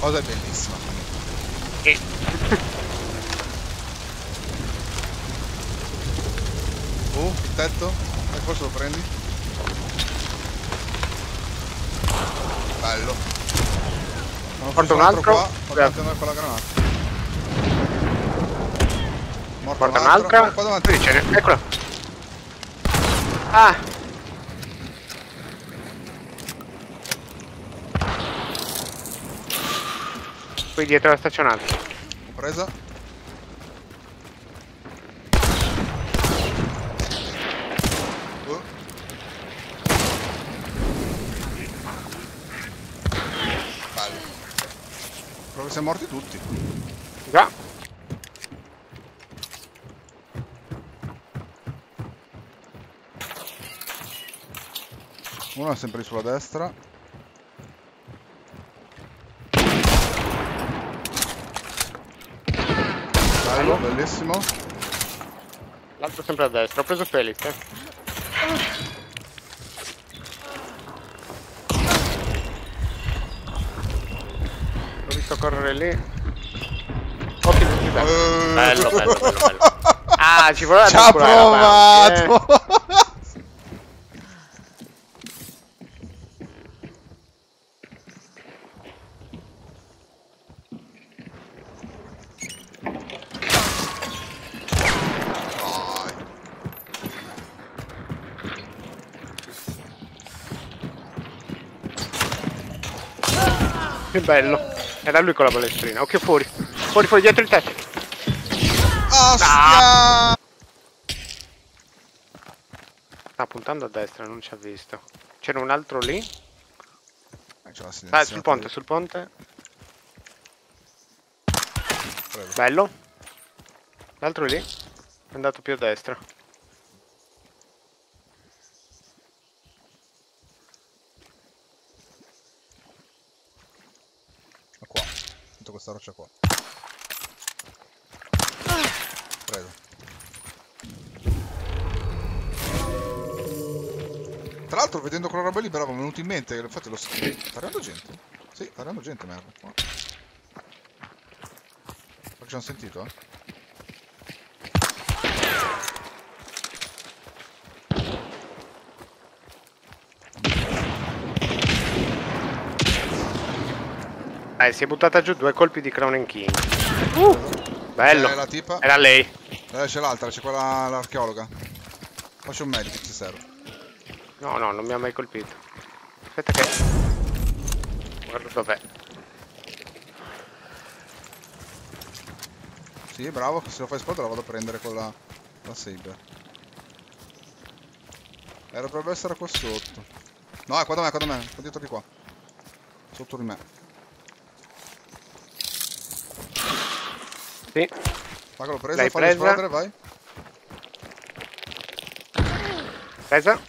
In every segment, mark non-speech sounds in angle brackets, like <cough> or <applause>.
cosa è bellissima. E... <laughs> uh, il tetto? E forse lo prendi? Bello. Porto un altro. Qua, davanti a noi con la granata. Morto Porta un'altra. Qua davanti. Eccola. Ah, qui dietro la stazionata. Presa. Bello. Proprio siamo morti tutti. Già. Uno è sempre sulla destra. Bello, bellissimo. L'altro sempre a destra. Ho preso Felix. Eh. L'ho visto correre lì. Bello. Eh. <laughs> Bello, bello, bello, bello. Ah, ci voleva Ci ha Bounty, eh. Che bello. Era lui con la balestrina. Occhio fuori. Fuori, fuori, dietro il tetto. Ostia! Sta puntando a destra, non ci ha visto. C'era un altro lì. Ah, sul ponte, sul ponte. Prego. Bello. L'altro lì. È andato più a destra. Ma qua. Sento questa roccia qua. Prego. Tra l'altro vedendo quella roba lì però mi è venuto in mente infatti lo sta arrivando gente? Sì, arrivando gente merda. Qua. Ci hanno sentito eh? Eh, si è buttata giù due colpi di Crown and King. Uh, bello. C'è la tipa. Era lei. Eh, c'è l'altra, c'è quella l'archeologa. Faccio un medico se serve. No, no, non mi ha mai colpito. Aspetta che... Guarda dov'è. Sì, bravo, se lo fai esplodere la vado a prendere con la, la saber. Eh, dovrebbe essere qua sotto. No, è qua da me, qua da me, qua dietro di qua. Sotto di me. Sì. Che l'ho presa, L'hai fallo presa? esplodere, vai. Presa.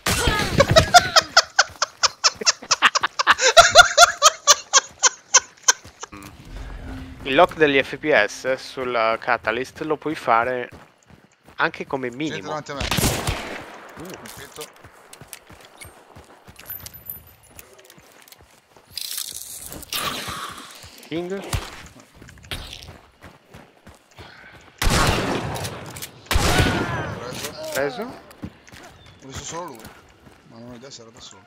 Il lock degli FPS sul Catalyst lo puoi fare anche come Gente minimo. davanti a me. Uh, scritto. King. Preso. Ho visto solo lui. Ma non ho idea se era da solo.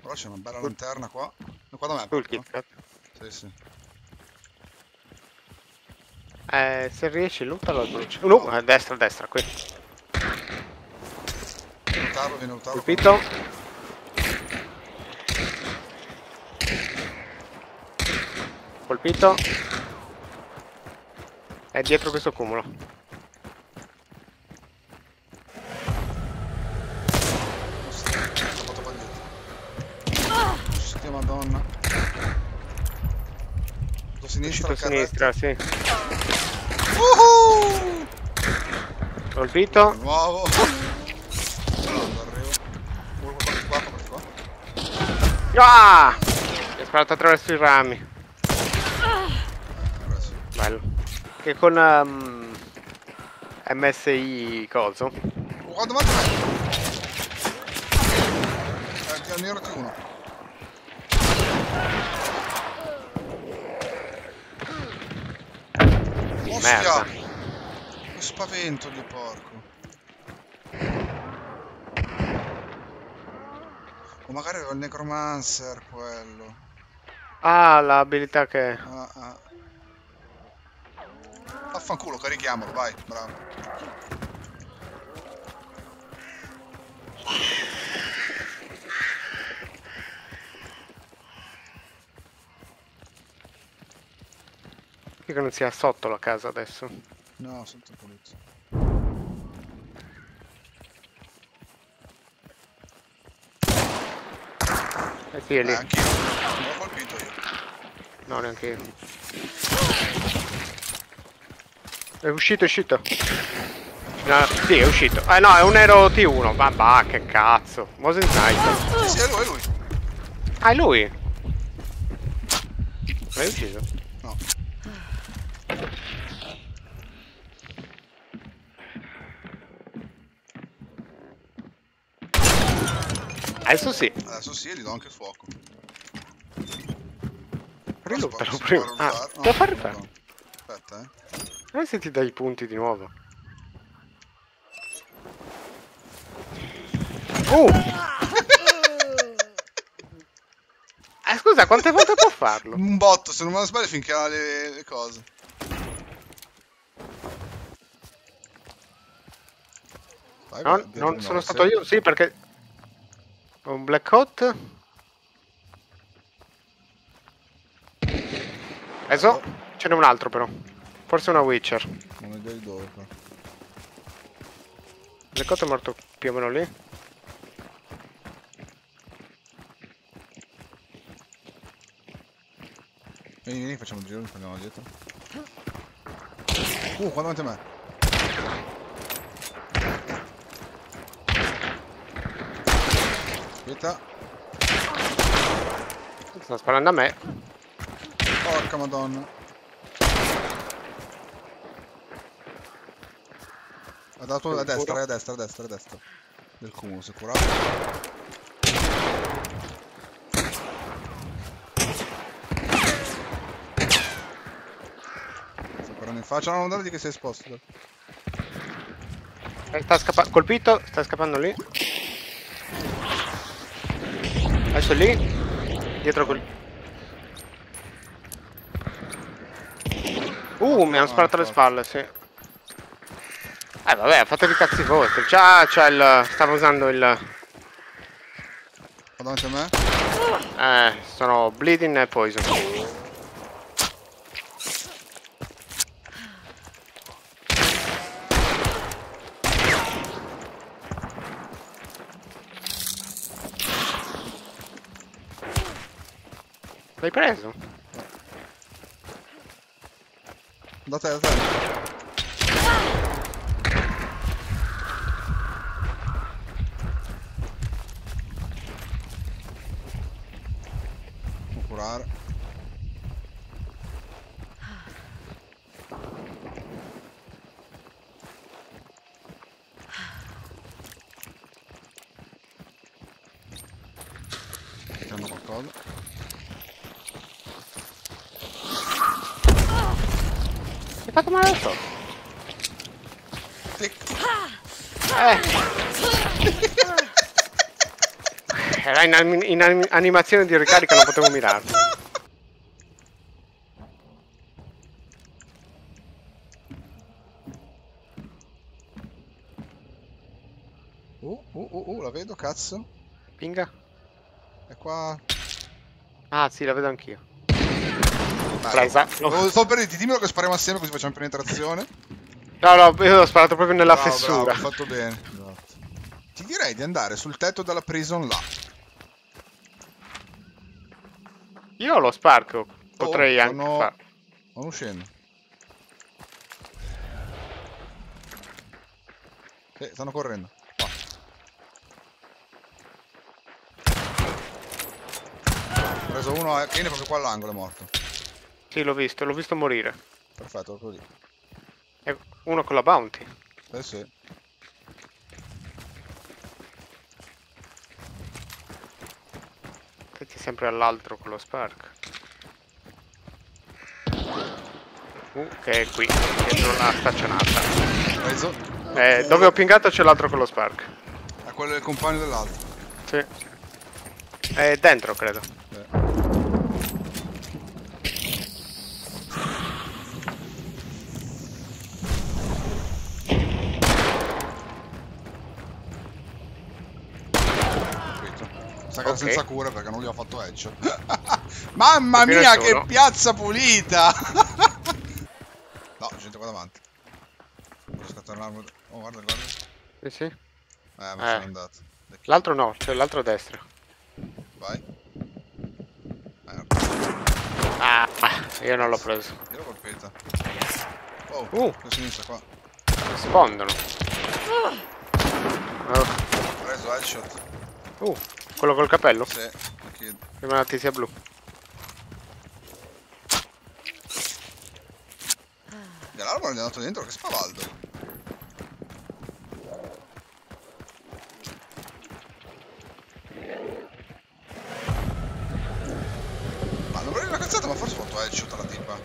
Però c'è una bella lanterna qua. E qua da me. Sul proprio, Kit Kat. eh. Sì, sì. Eh, se riesci, lootalo. No, a destra, a destra, qui. Vieni a lutarlo, vieni a lutarlo. Colpito. Colpito. È dietro questo cumulo. Ostia madonna. Tua sinistra, sinistra, sì. Uhu! Colpito. Nuovo. <laughs> Ah! Mi ha sparato attraverso i rami. Preso. Bello. Che con um, MSI coso. Qua davanti a me. Eh, nero T1. Merda. Ostia! Che spavento gli porco. O magari aveva il necromancer quello. Ah, l'abilità che... Ah, ah. Vaffanculo, carichiamolo, vai, bravo. Che non sia sotto la casa adesso. No, sotto polizia. Eh sì, è lì. Eh, anch'io. Non l'ho colpito io. No, neanche io. È uscito, è uscito. No, sì, è uscito. Eh no, è un Aero T1. Ma va, che cazzo. Mosen Knight. Sì, sì, è lui, è lui. Ah, è lui? L'hai ucciso? No. Adesso sì. Adesso sì, gli do anche fuoco. Riluttalo prima. Ah? No, devo fare no, rifare. no. Aspetta, eh. Non se ti dai i punti di nuovo. Uh! <laughs> eh, scusa, quante volte può farlo? Un botto, se non me la sbaglio, finché ha le, le cose. Vai, non di sono stato io, sì, perché... Ho un Black Hot. Adesso ce n'è un altro però. Forse una Witcher. Non ho idea di dove qua. Hot è morto più o meno lì. Vieni, vieni, facciamo il giro, li prendiamo dietro. Uh, qua davanti a me. Aspetta. Sta sparando a me. Porca madonna. Ha dato a destra, a destra, a destra, a destra. Del cumulo, si è curato. Sto parando in faccia, no, non dargli che sei esposto. Eh, Sta scappando. Colpito, sta scappando lì. Adesso è lì. Dietro quel. Uh, mi hanno sparato alle spalle, sì. Eh vabbè, fatevi i cazzi vostri. C'ha, c'ha il. Stavo usando il. Qua davanti a me. Eh, sono bleeding e poison. L'hai preso? Da te, da te. Devo curare. Facciamo qualcosa. Hai fatto male al sotto. Clic. Eh. In, anim- in anim- animazione di ricarica, non potevo mirarlo. Uh, uh, uh, uh, la vedo, cazzo. Pinga? È qua. Ah, sì, la vedo anch'io. Oh, sto per dirti, dimmelo che spariamo assieme così facciamo penetrazione. No, no, io l'ho sparato proprio nella Bravo, fessura. bravo, fatto bene. Esatto. Ti direi di andare sul tetto della prison là. Io lo sparco. Potrei Oh, anche fare. Vanno uscendo. Sì, stanno correndo. Qua. Ho preso uno, eh, Kane proprio qua all'angolo, è morto. Sì, l'ho visto, l'ho visto morire. Perfetto, così. E uno con la bounty. Eh sì. Sempre all'altro con lo spark. Uh, che è qui, dietro la staccionata. Preso. Eh, dove ho pingato c'è l'altro con lo spark. A quello del compagno dell'altro. Sì. È dentro, credo. Eh. Capito. Sta casa Ok. senza cura perché non gli ho fatto headshot. <laughs> Mamma Appena mia, che piazza pulita! <laughs> no, gente qua davanti. Devo. Oh, guarda, guarda. Sì, sì. Eh, ma Eh. sono andato. L'altro no, c'è l'altro a destra. Vai. Eh, Ah, io non l'ho preso. io l'ho colpita. Oh, Uh. a sinistra qua. Rispondono. Oh. Ho preso headshot. Uh, quello col capello? Sì, perché Sembra una tizia blu. Dell'arma gli è andato dentro, che spavaldo. Ma non vorrei una cazzata, ma forse ho fatto headshot alla tipa.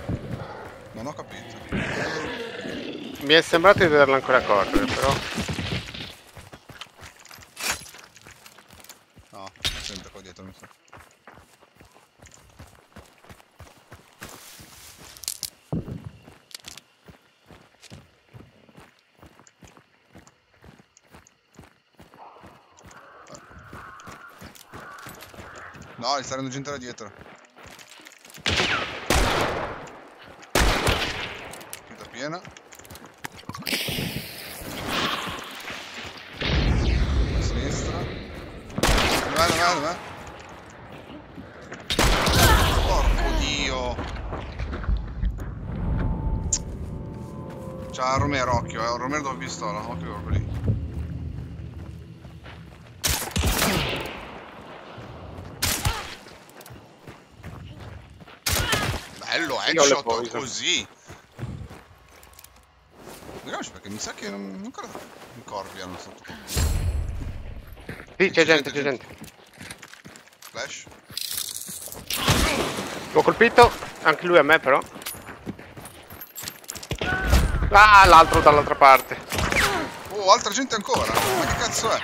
Non ho capito. Mi è sembrato di vederla ancora correre, però. No, sente qua dietro, mi sa. No, gli sta arrivando gente da dietro. Chiuda piena. A sinistra. Dov'è, dov'è, dov'è? Porco dio! C'ha Romero, occhio, eh. Romero dove pistola, occhio proprio lì. Bello, Io headshot così. Vediamoci perché mi sa che non, non ancora in corvi hanno sotto. Sì, c'è gente, c'è gente. Flash. L'ho colpito, anche lui a me però. Ah, l'altro dall'altra parte. Oh, altra gente ancora. Ma che cazzo è?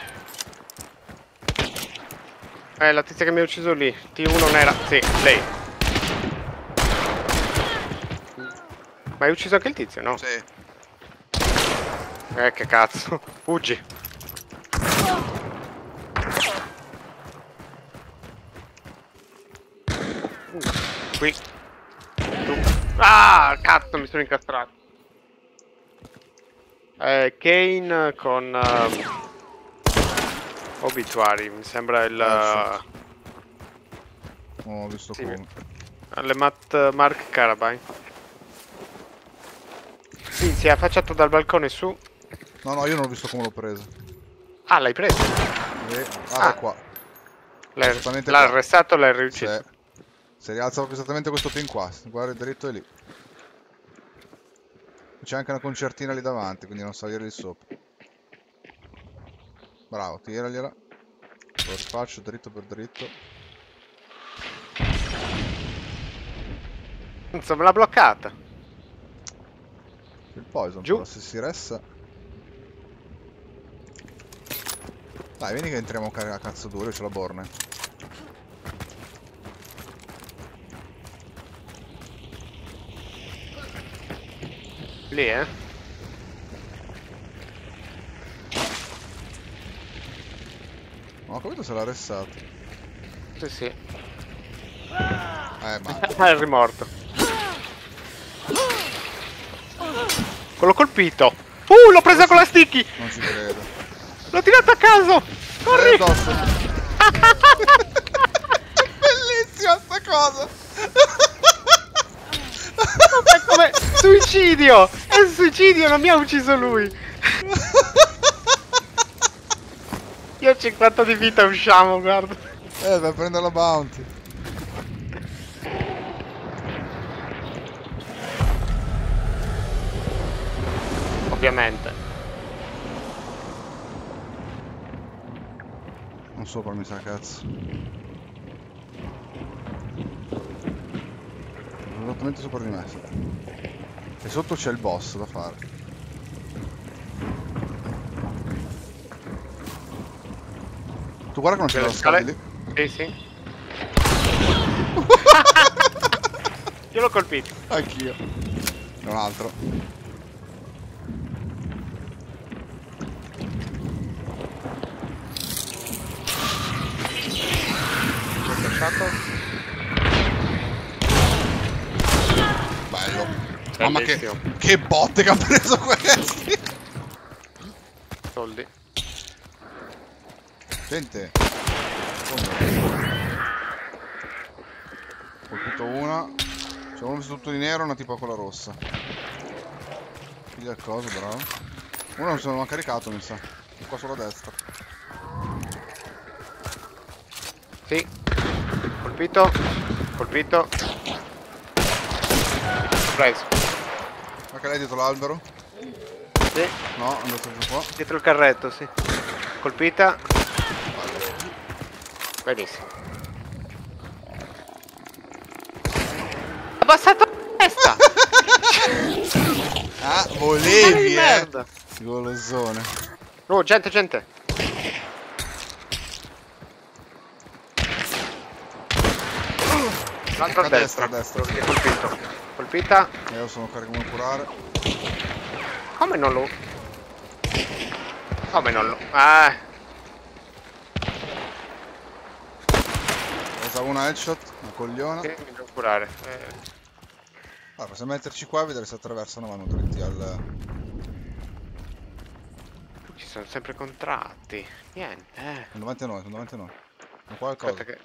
Eh, la tizia che mi ha ucciso lì. T1 non era. Sì, lei. Ma hai ucciso anche il tizio, no? Sì. Eh, che cazzo. Fuggi. Uh, qui. Tu. Ah, cazzo, mi sono incastrato. Eh, Kane con... ehm, Obituary, mi sembra il... Eh, Oh, ho visto Sì, come. le Matt Mark Carabine. Sì, si è affacciato dal balcone su. No, no, io non ho visto come l'ho preso. Ah, l'hai preso? E... Ah, Ah. qua. L'ha arrestato, l'hai Sì. riucciso. Si rialza esattamente questo pin qua. Guarda dritto è lì. C'è anche una concertina lì davanti, quindi non salire lì sopra. Bravo, tiragliela. Lo rifaccio dritto per dritto. Insomma, l'ha bloccata. Il poison, Giù. però se si ressa... Dai, vieni che entriamo a cazzo duro, io c'ho la borne. Lì, eh? Non ho capito se l'ha ressato. Sì, sì. Eh, ma... <laughs> È rimorto. Quello colpito. Uh, l'ho presa con la sticky. Non ci credo. L'ho tirato a caso. Eh, Corri. addosso. <laughs> Bellissima sta cosa! È come suicidio. È un suicidio, non mi ha ucciso lui. Io ho 50 di vita, usciamo, guarda. Eh, a prendere la bounty. sopra mi sa cazzo. Esattamente sopra di me e sotto c'è il boss da fare. Tu guarda come c'è la scala sì sì. <laughs> Io l'ho colpito. Anch'io. Un altro. Mamma che, botte che ha preso questi. Soldi. Gente. Fondo. Colpito una. C'è uno tutto di nero e una tipo quella rossa. Piglia il coso, bravo. Uno non se l'ho caricato, mi sa. Qua sulla destra. Sì. Colpito. Colpito. Preso. Che lei è dietro l'albero? Sì. No, è andato giù qua. Dietro il carretto, sì. Colpita. Benissimo. Abbassato la testa! <laughs> Ah, volevi, eh! Golosone. Oh, gente, gente! L'altro a A destra, a destra. Che colpito. Colpita. Io sono carico come curare. Come non lo... Come non lo... Ah, Ho usato una headshot, una cogliona. sì, mi devo curare. Eh, Allora, possiamo metterci qua e vedere se attraversano vanno dritti al... ci sono sempre contratti. Niente, eh. Sono davanti a noi, sono davanti a noi. Ma qualcosa. Aspetta che...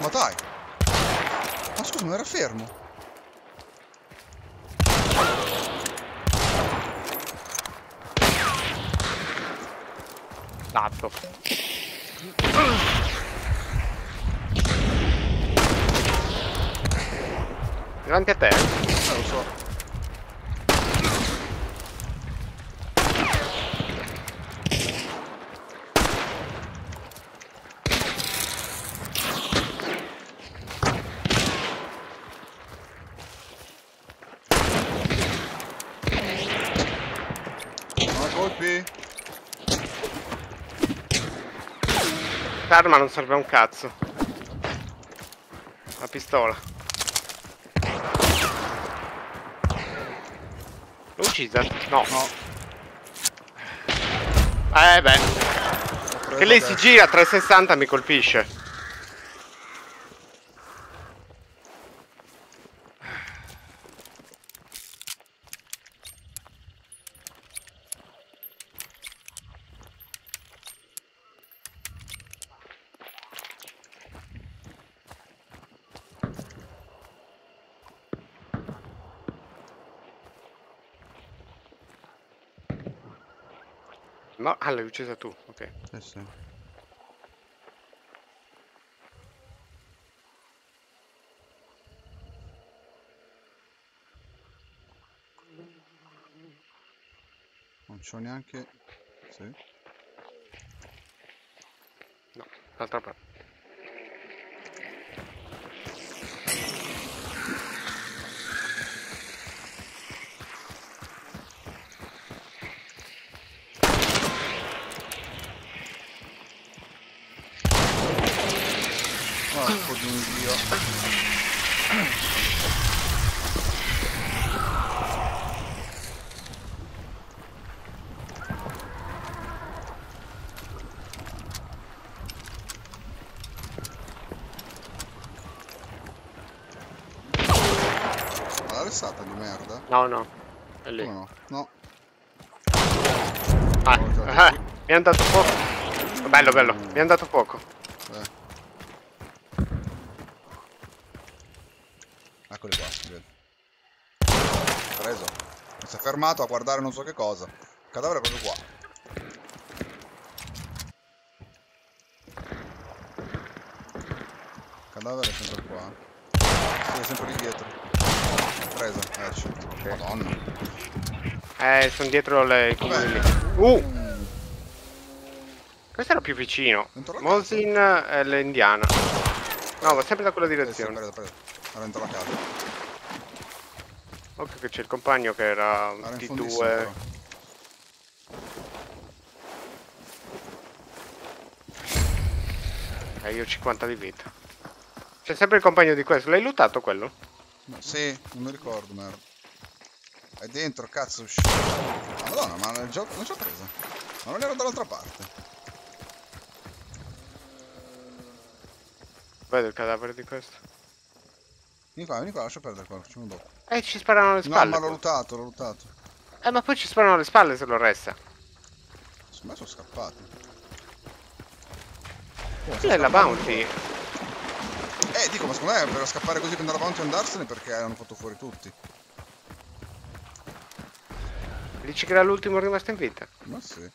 Ma dai! Ma scusa, non era fermo. Dato. Davanti a te? Eh, lo so. No, colpi! L'arma non serve a un cazzo. La pistola. L'ho uccisa? No. No. Eh beh. Che lei si gira a 360 mi colpisce. No, ah, l'hai uccisa tu, ok. Sì, sì. Non c'ho neanche... Sì. No, l'altra parte. Porco di un dio. Ma la ressata di merda? No, no. È lì. No? No. Ah, ah, mi hanno dato fuoco. Bello, bello. Mi hanno dato fuoco. Eh. Eccoli qua, vedi. Preso. Mi si è fermato a guardare non so che cosa. Il cadavere è proprio qua. Il cadavere è sempre qua. Si è sempre lì dietro. Presa, Edge. Madonna. Eh, sono dietro le... Vabbè. Uh! Questo era più vicino. Mosin e l'indiana. No, va sempre da quella Eh, sì, direzione. presa, presa. Era dentro la casa. Occhio che c'è il compagno che era due. però. E io ho 50 di vita. C'è sempre il compagno di questo. L'hai lootato quello? No, sì, non mi ricordo, merda. È dentro, cazzo, uscito. Ah, Madonna, ma il gioco non ci ho presa. Ma non ero dall'altra parte. Vedo il cadavere di questo. Vieni qua, vieni qua, lascia perdere qua, facciamo dopo. Eh, ci sparano alle No, spalle. ma l'ho lutato, l'ho lutato. Eh, ma poi ci sparano alle spalle se lo resta. Secondo me sono scappati. Oh, Quella è la bounty. Eh, dico, ma secondo me per scappare così prendere la bounty e andarsene perché hanno fatto fuori tutti. Dici che era l'ultimo rimasto in vita. Ma sì.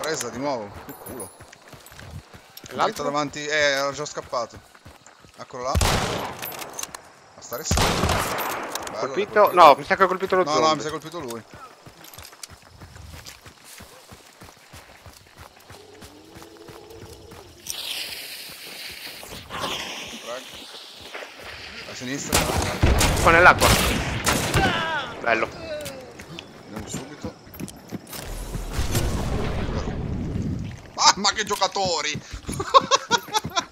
Presa di nuovo, che culo. L'altro davanti, eh, era già scappato. Eccolo là. A stare. Bello, Colpito? No, mi sa che ha colpito lo No, zombie. no, mi si è colpito lui. Sinistra. Qua nell'acqua. Bello. Andiamo subito. Ah, ma che giocatori! <laughs>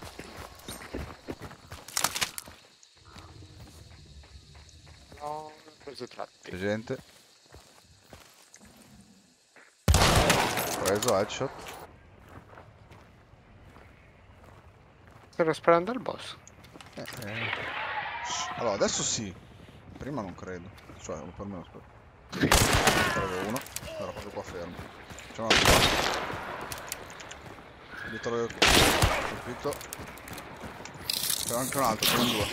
No, preso tratti. C'è gente. Preso headshot. Sto sparando al boss. Eh, eh. Allora, adesso sì. Prima non credo. Cioè, per me aspetta. Avevo uno. Era proprio qua fermo. C'è un altro qua. Dietro le... Colpito. C'è anche un altro, sono due.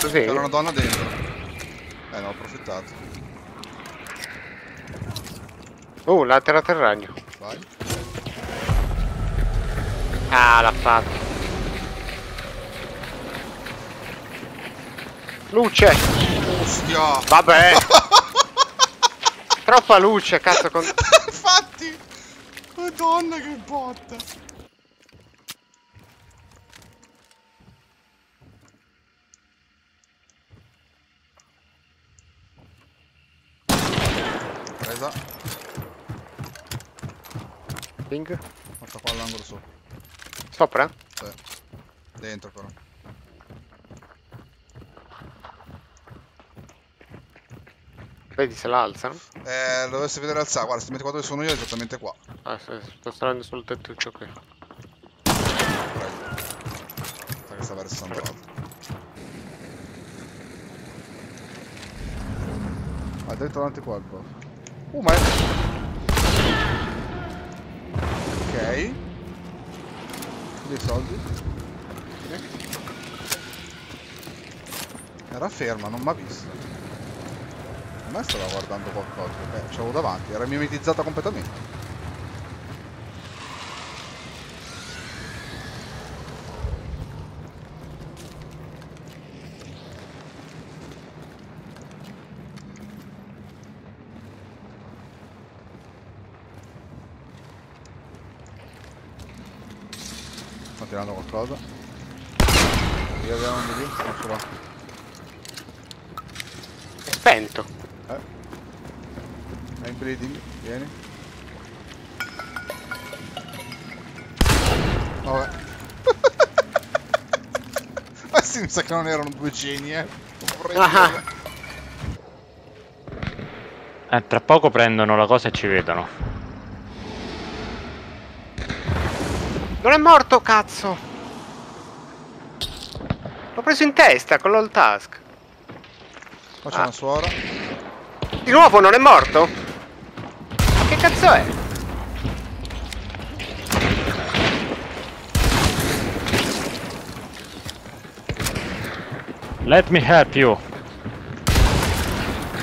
Così? C'era una donna dentro. Eh, ne ho approfittato. Uh, l'ha atterrato il ragno. Vai. Ah, l'ha fatto. Luce! Ostia! Vabbè! <laughs> Troppa luce, cazzo, con... <laughs> Infatti! Madonna che botta! Presa, Ping. fatta qua all'angolo sopra. Sopra? Sì. Dentro però. Vedi se la alzano? Eh, lo dovessi vedere alzare, guarda, se metti qua dove sono io è esattamente qua. Ah, sì, sto starando sul tettuccio qui. Prego. Sta che sta versando l'altro. Ah, dritto davanti qua il boss. Uh, ma è... Ok. Dei soldi. Era ferma, non mi ha visto. A me stava guardando qualcosa, perché ce l'avevo davanti, era mimetizzata completamente. Sta qualcosa. Io abbiamo un di lì, non ce l'ho. È spento. Eh. In bleeding, vieni. Vabbè. <laughs> Ma sì, mi sa che non erano due geni, eh. Ah. dire. Eh, tra poco prendono la cosa e ci vedono. Non è morto, cazzo! L'ho preso in testa con l'all task. Qua c'è Ah. una suora. Di nuovo non è morto? Ma che cazzo è? Let me help you.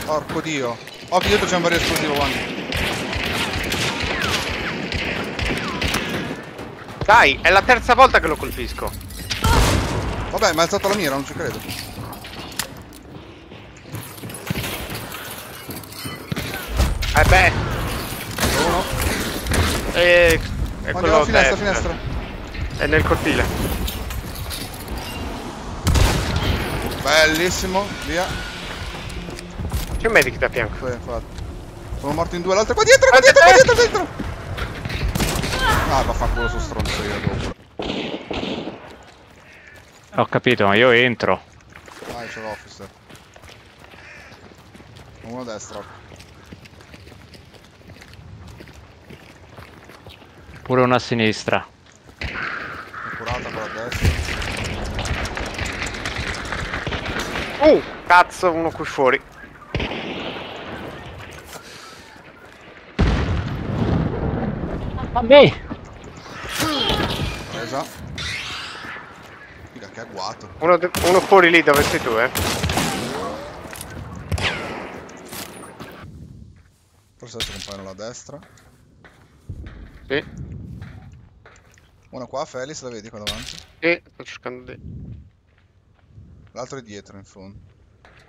Porco dio. Occhio dietro c'è un barriere esplosivo, guarda. Dai, è la terza volta che lo colpisco. Vabbè, mi ha alzato la mira, non ci credo. Eh beh, Uno. è, è Andiamo quello finestra, destra. finestra. È nel cortile. Bellissimo, via. C'è un medic da fianco. Sì, infatti. Sono morto in due, l'altro qua dietro, qua dietro, qua dietro, dentro. Ah, vaffanculo su stronzo io dopo. Ho capito, ma io entro. Vai, c'è l'officer. Uno a destra. Pure una a sinistra. È curata quella a destra. Uh, cazzo, uno qui fuori. A me! Presa. Che agguato. Uno, uno fuori lì dove sei tu, eh. Forse adesso compaiono là a destra. Sì, Una qua, Felix, la vedi qua davanti? sì, sto cercando di... L'altro è dietro, in fondo.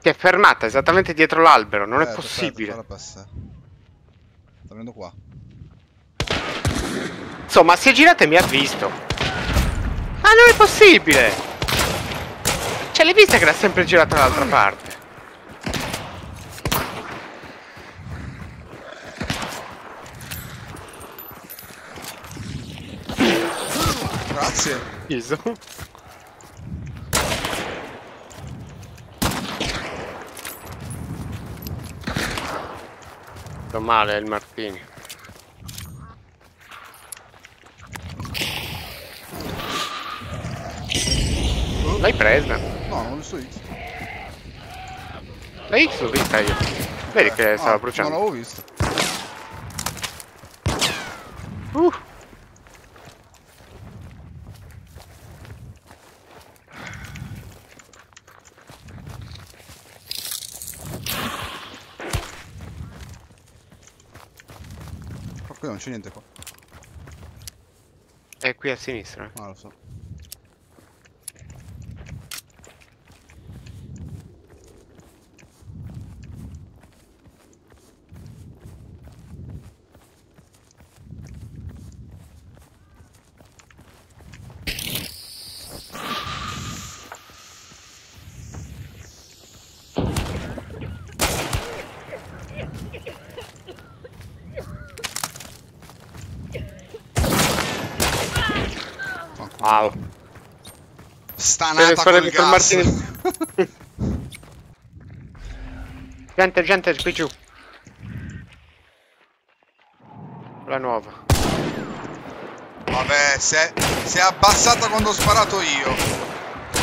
Ti è fermata esattamente dietro l'albero, non è Aspetta, possibile. Aspetta. Sta venendo qua. Insomma, si è girata e mi ha visto. Ma non è possibile! Cioè, l'hai vista che era sempre girata dall'altra parte? Grazie. Iso. Sto male il Martini. L'hai presa? No, non ho visto X. La X l'ho vista io. Vedi che stava Ah, bruciando. Non l'avevo visto. Uh. Ma qui non c'è niente qua. È qui a sinistra. Ah, lo so. Il gas. Martini. <laughs> Gente, gente, qui giù. La nuova. Vabbè, si è, si è abbassata quando ho sparato io.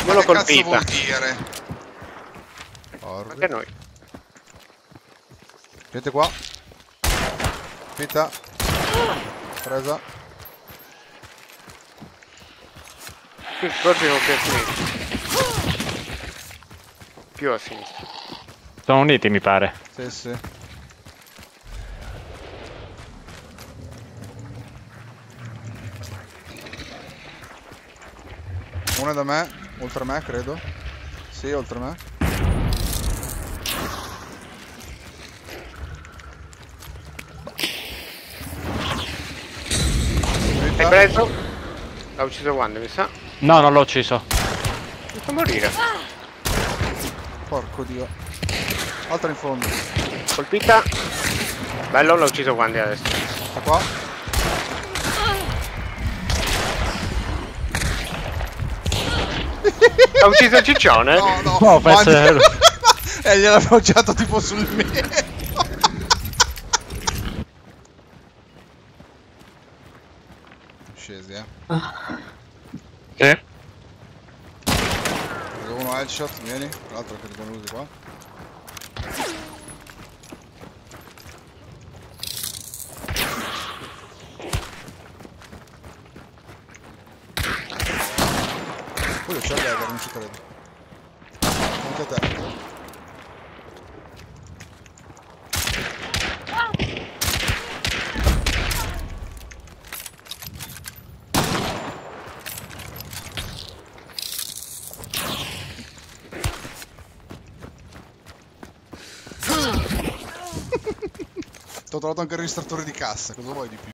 Ma l'ho che cazzo colpita. vuol dire? Anche noi. Gente qua. Fitta. Presa. Qui proprio più a sinistra. Più a sinistra. Sono uniti, mi pare. Sì, sì. Una da me, oltre me credo. Sì, oltre me. Hai preso? L'ha ucciso quando, mi sa? No, non l'ho ucciso. Mi fa morire. Porco dio. Altra in fondo. Colpita. Bello, l'ha ucciso quando adesso. Da qua. L'ha ucciso il ciccione? No, no. No, ma- penso- <laughs> e gliel'ha appoggiato tipo sul mento. <laughs> Scesi, eh. Sì. Uno headshot, vieni. L'altro che riconosci di qua. Quello c'è il lever, non ci credo. Trovato anche il registratore di cassa, cosa vuoi di più?